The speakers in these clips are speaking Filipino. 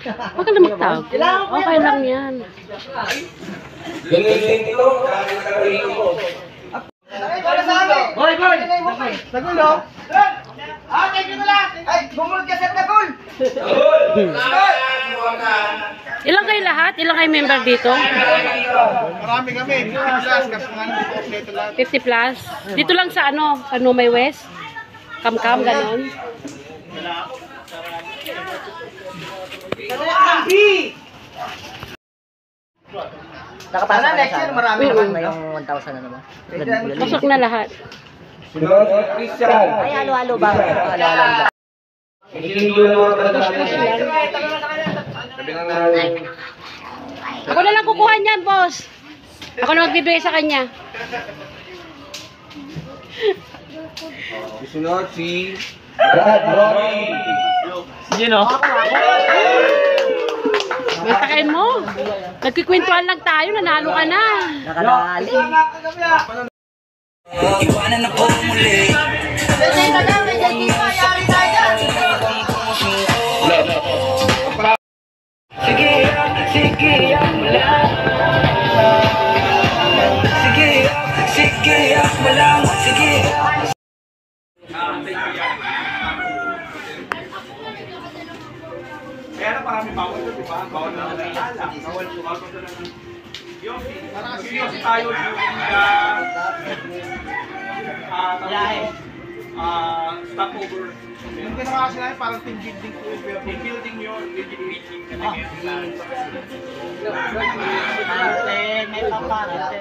Huwag ka na magtawag. Okay lang yan. Boy, boy! Nagulo! Ah, thank you na lang! Ay, bumulog ka sa tagol! Ilang kayo lahat? Ilang kayo member dito? Marami kami. Isas, kasi nga ko kompleto lahat. 50 plus? Dito lang sa ano? Kanumay West? Kamkam, ganon? Nakapasa na next year, marami naman na yung 1,000 na naman. Pasok na lahat. Ay, halo-halo ba? Halo-halo ba? Ako na lang kukuha niyan, boss. Ako na magbibigay sa kanya. Susunod si Masakay mo. Nagkikwentuhan lang tayo, nanalo ka na. Nakadali. Kaya na parang may bawal na, ba? Bawal ko. Bawal ko na ng Yossi. Parang kasi Yossi tayo yung ah, ah, tawag ito, ah, stopover. Yung ginawa kasi namin parang team building ko. Team building yun. Team building. may paparate.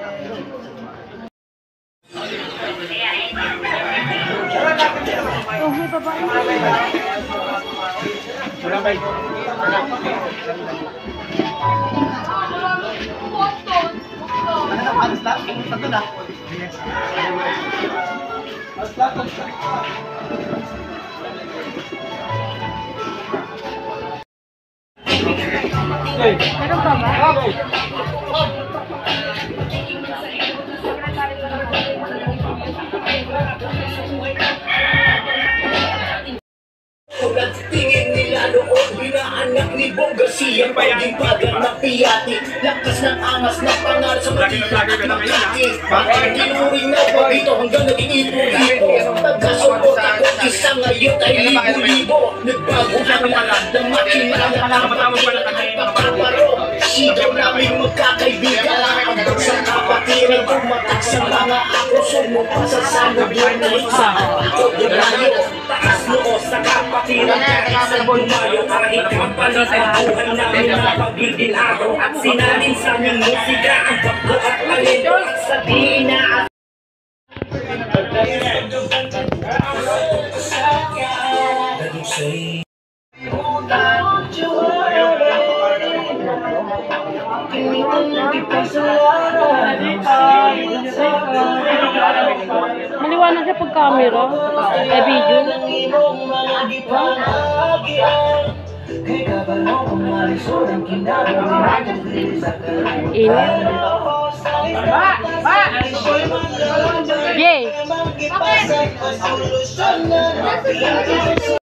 Meron pa ba? Bongasi Ang pagdibagan na piyati Lakas ng angas na pangarap sa Manila. at Makati Bakit? Tinuring na ba dito hanggang naging ipo-ipo Pagkasupot ako isa ngayon ay libo-libo. Nagbago ang lahat ng makinala At paparo Sigaw namin magkakaibigan. Ang sa kapatiran Tumatak sa mga ako Sumupa sa yun na isa. Ako dumayo Taas noo sa kapatiran Kahit sa bumayo Kahit kapalo sa buhay namin Napagigil araw At sinalin sa aming musika Ang pagko at Sa tina na siya pag camera. e video. Ini. Ba, ba. Yay. Okay.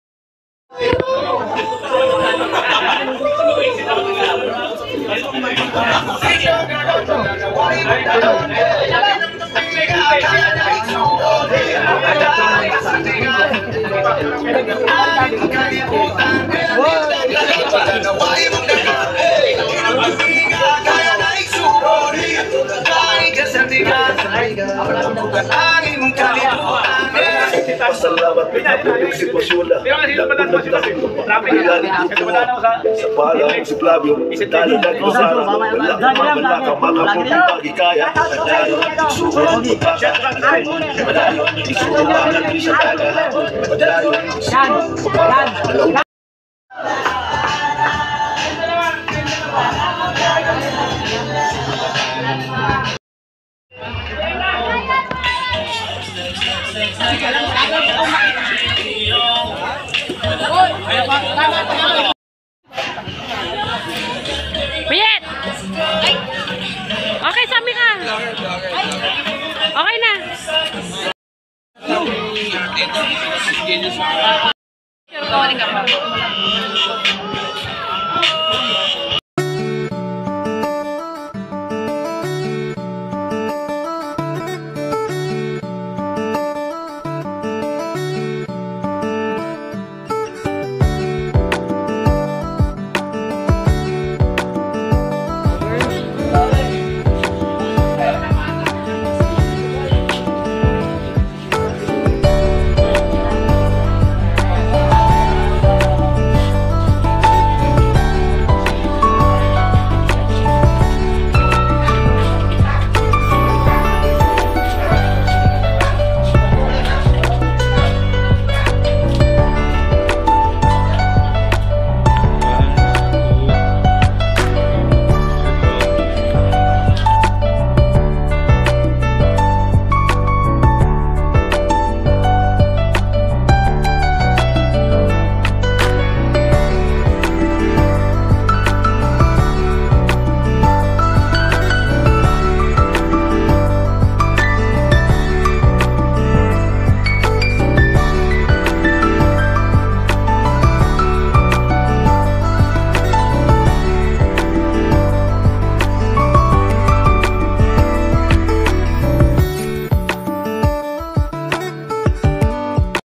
Na Pero kasi yung madalawa sila sa traffic. Kasi madalawa sa sa pala ko si Flavio, dahil na ko sa araw, wala ka wala ka makapunong pagikaya, sa taga, madalo, Biyet! Okay, sami ka. Okay na. Sure, kawaling ka pa.